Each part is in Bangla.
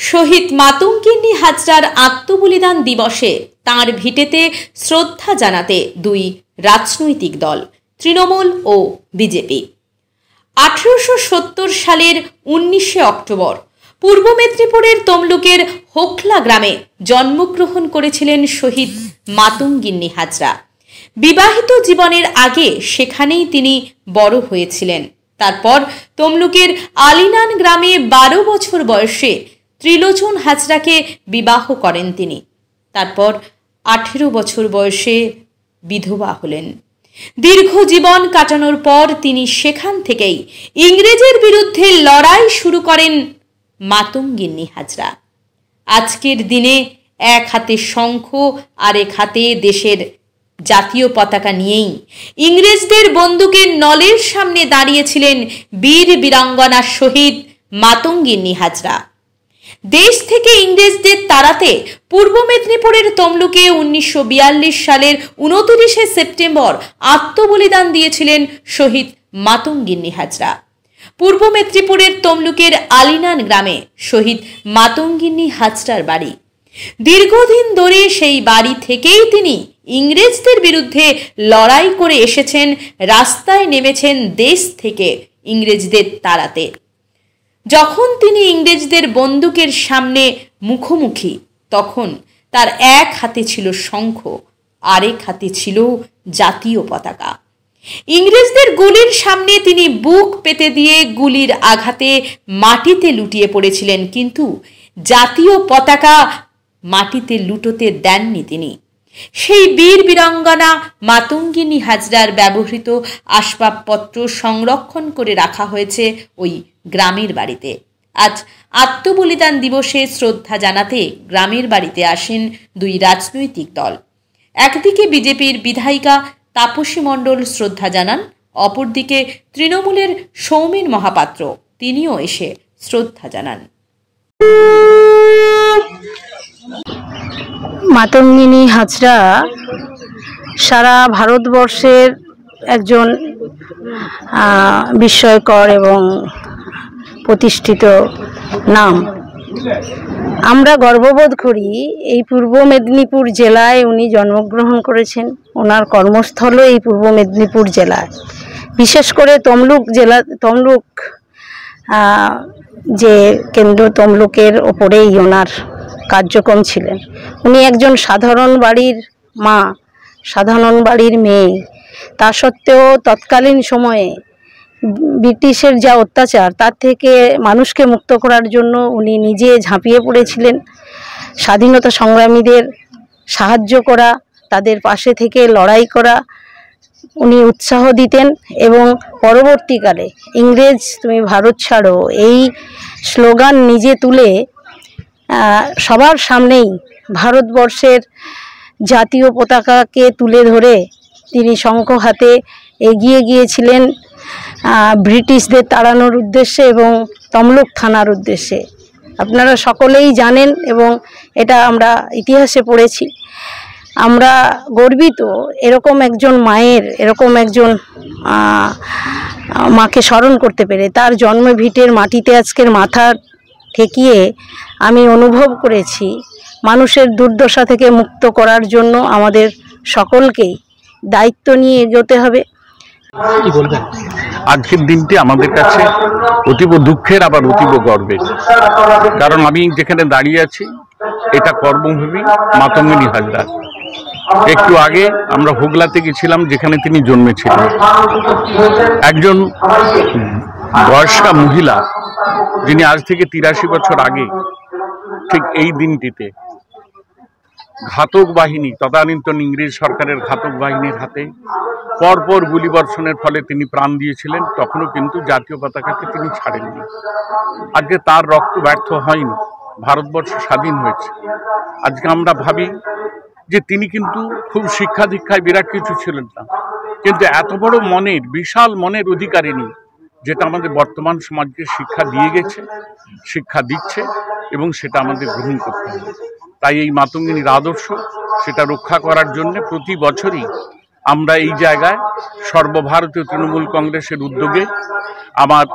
শহীদ মাতঙ্গিনী হাজরার আত্মবলিদান দিবসে তাঁর ভিটেতে শ্রদ্ধা জানাতে দুই রাজনৈতিক দল, তৃণমূল ও বিজেপি। আঠেরোশো সত্তর সালের উনিশে অক্টোবর, পূর্ব মেদিনীপুরের তমলুকের হোকলা গ্রামে জন্মগ্রহণ করেছিলেন শহীদ মাতঙ্গিন্নি হাজরা। বিবাহিত জীবনের আগে সেখানেই তিনি বড় হয়েছিলেন। তারপর তমলুকের আলিনান গ্রামে বারো বছর বয়সে ত্রিলোচন হাজরাকে বিবাহ করেন তিনি। তারপর আঠেরো বছর বয়সে বিধবা হলেন। দীর্ঘ জীবন কাটানোর পর তিনি সেখান থেকেই ইংরেজের বিরুদ্ধে লড়াই শুরু করেন মাতঙ্গিনী হাজরা। আজকের দিনে এক হাতে শঙ্খ আর এক হাতে দেশের জাতীয় পতাকা নিয়েই ইংরেজদের বন্দুকের নলের সামনে দাঁড়িয়েছিলেন বীর বীরাঙ্গনা শহীদ মাতঙ্গিনী হাজরা। দেশ থেকে ইংরেজদের তাড়াতে পূর্ব মেদিনীপুরের তমলুকে উনিশশো বিয়াল্লিশ সালের উনতিরিশে সেপ্টেম্বর আত্মবলিদান দিয়েছিলেন শহীদ মাতঙ্গিন্নি হাজরা। পূর্ব মেদিনীপুরের তমলুকের আলিনান গ্রামে শহীদ মাতঙ্গিন্নি হাজরার বাড়ি। দীর্ঘদিন ধরে সেই বাড়ি থেকেই তিনি ইংরেজদের বিরুদ্ধে লড়াই করে এসেছেন, রাস্তায় নেমেছেন দেশ থেকে ইংরেজদের তাড়াতে। যখন তিনি ইংরেজদের বন্দুকের সামনে মুখোমুখি, তখন তার এক হাতে ছিল শঙ্খ, আরেক হাতে ছিল জাতীয় পতাকা। ইংরেজদের গুলির সামনে তিনি বুক পেতে দিয়ে গুলির আঘাতে মাটিতে লুটিয়ে পড়েছিলেন, কিন্তু জাতীয় পতাকা মাটিতে লুটোতে দেননি তিনি। সেই বীর বীরাঙ্গনা মাতঙ্গিনী হাজরার ব্যবহৃত আসবাবপত্র সংরক্ষণ করে রাখা হয়েছে ওই গ্রামের বাড়িতে। আজ আত্মবলিদান দিবসে শ্রদ্ধা জানাতে গ্রামের বাড়িতে আসেন দুই রাজনৈতিক দল। একদিকে বিজেপির বিধায়িকা তাপসী মণ্ডল শ্রদ্ধা জানান, অপরদিকে তৃণমূলের সৌমেন মহাপাত্র, তিনিও এসে শ্রদ্ধা জানান। মাতঙ্গিনী হাজরা সারা ভারতবর্ষের একজন বিস্ময়কর এবং প্রতিষ্ঠিত নাম। আমরা গর্ববোধ করি এই পূর্ব মেদিনীপুর জেলায় উনি জন্মগ্রহণ করেছেন। ওনার কর্মস্থলও এই পূর্ব মেদিনীপুর জেলায়। বিশেষ করে তমলুক জেলা, তমলুক যে কেন্দ্র তমলুকের ওপরেই ওনার কার্যক্রম ছিলেন। উনি একজন সাধারণ বাড়ির মা, সাধারণ বাড়ির মেয়ে। তা সত্ত্বেও তৎকালীন সময়ে ব্রিটিশের যা অত্যাচার, তার থেকে মানুষকে মুক্ত করার জন্য উনি নিজে ঝাঁপিয়ে পড়েছিলেন। স্বাধীনতা সংগ্রামীদের সাহায্য করা, তাদের পাশে থেকে লড়াই করা উনি উৎসাহ দিতেন এবং পরবর্তীকালে, ইংরেজ, তুমি ভারত ছাড়ো। এই স্লোগান নিজে তুলে সবার সামনেই ভারতবর্ষের জাতীয় পতাকাকে তুলে ধরে তিনি শঙ্খ হাতে এগিয়ে গিয়েছিলেন ব্রিটিশদের তাড়ানোর উদ্দেশ্যে এবং তমলুক থানার উদ্দেশ্যে। আপনারা সকলেই জানেন এবং এটা আমরা ইতিহাসে পড়েছি। আমরা গর্বিত এরকম একজন মায়ের, এরকম একজন মাকে স্মরণ করতে পেরে। তার জন্মভিটের মাটিতে আজকের মাথা ঠেকিয়ে আমি অনুভব করেছি মানুষের দুর্দশা থেকে মুক্ত করার জন্য আমাদের সকলকেই দায়িত্ব নিয়ে এগোতে হবে। আজকের দিনটি আমাদের কাছে অতীব দুঃখের, আবার অতীব গর্বের। কারণ আমি যেখানে দাঁড়িয়ে আছি, এটা কর্মভূমি মাতঙ্গিনী হাজরা। একটু আগে আমরা হুগলাতে গেছিলাম, যেখানে তিনি জন্মেছিলেন। একজন বয়স্কা মহিলা, যিনি আজ থেকে তিরাশি বছর আগে, ঠিক এই দিনটিতে ঘাতক বাহিনী, তদানীন্তন ইংরেজ সরকারের ঘাতক বাহিনীর হাতে পরপর গুলিবর্ষণের ফলে তিনি প্রাণ দিয়েছিলেন, তখনও কিন্তু জাতীয় পতাকাকে তিনি ছাড়েননি। আজকে তার রক্ত ব্যর্থ হয়নি, ভারতবর্ষ স্বাধীন হয়েছে। আজকে আমরা ভাবি যে তিনি কিন্তু খুব শিক্ষা দীক্ষায় বিরাট কিছু ছিলেন না, কিন্তু এত বড় মনের, বিশাল মনের অধিকারিণী যেটা আমাদের বর্তমান সমাজকে শিক্ষা দিয়ে গেছে, শিক্ষা দিচ্ছে এবং সেটা আমাদের গ্রহণ করতে হবে। তাই এই মাতঙ্গিনীর আদর্শ, সেটা রক্ষা করার জন্য প্রতি বছরই আমরা এই জায়গায় সর্বভারতীয় তৃণমূল কংগ্রেসের উদ্যোগে আমার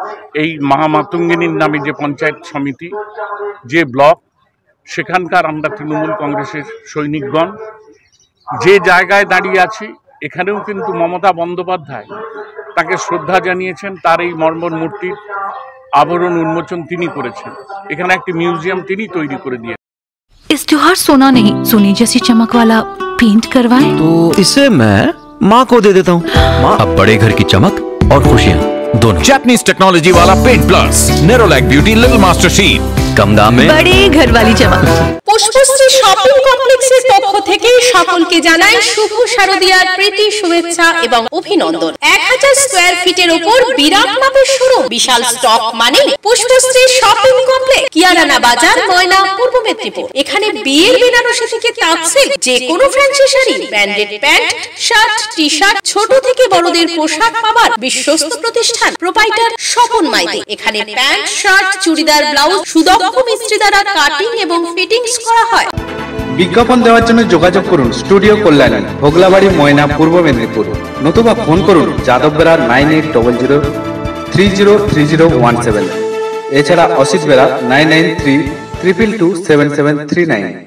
এই মহামাতঙ্গিনীর নামে যে পঞ্চায়েত সমিতি, যে ব্লক, সেখানকার আমরা তৃণমূল কংগ্রেসের সৈনিকগণ যে জায়গায় দাঁড়িয়ে আছি, এখানেও কিন্তু মমতা বন্দ্যোপাধ্যায় তাকে শ্রদ্ধা জানিয়েছেন তার এই মর্মর মূর্তির আবরণ উন্মোচন তিনি করেছেন এখানে একটি মিউজিয়াম তিনি তৈরি করে দিয়েছেন इस त्योहार सोना नहीं सोने जैसी चमक वाला पेंट करवाएं तो इसे मैं माँ को दे देता हूँ माँ अब बड़े घर की चमक और खुशियाँ दोनों जापानीज टेक्नोलॉजी वाला paint plus Nerolac beauty little master sheet কম দামে। বড়ে ঘরওয়ালি জমা। পুষ্পশ্রী শপিং কমপ্লেক্সের পক্ষ থেকে সকলকে জানাই শুভ শারদিয়ার প্রীতি শুভেচ্ছা এবং অভিনন্দন। এক হাজার স্কোয়ার ফিটের ওপর বিরাট মাপের শুরু বিশাল স্টক মানে পুষ্পশ্রী শপিং বাজার, ময়না, পূর্ব মেদিনীপুর। এখানে বিয়ের বেনারসি থেকে যে কোনো branded pant, shirt T shirt ছোট থেকে বড়দের পোশাক পাবার বিশ্বস্ত প্রতিষ্ঠান প্রোপাইটার স্বপন এখানে প্যান্ট, শার্ট, চুড়িদার, ব্লাউজ, সুদক্ষ মিস্ত্রি দ্বারা কাটিং এবং ফিটিংস করা হয়। বিজ্ঞাপন দেওয়ার জন্য যোগাযোগ করুন স্টুডিও কল্যাণী, ভোগলাবাড়ি, ময়না, পূর্ব মেদিনীপুর। নতুবা ফোন করুন Yadav Bera nine eight double zero three zero three zero one seven. এছাড়া Asit Bera nine nine three triple two seven seven three nine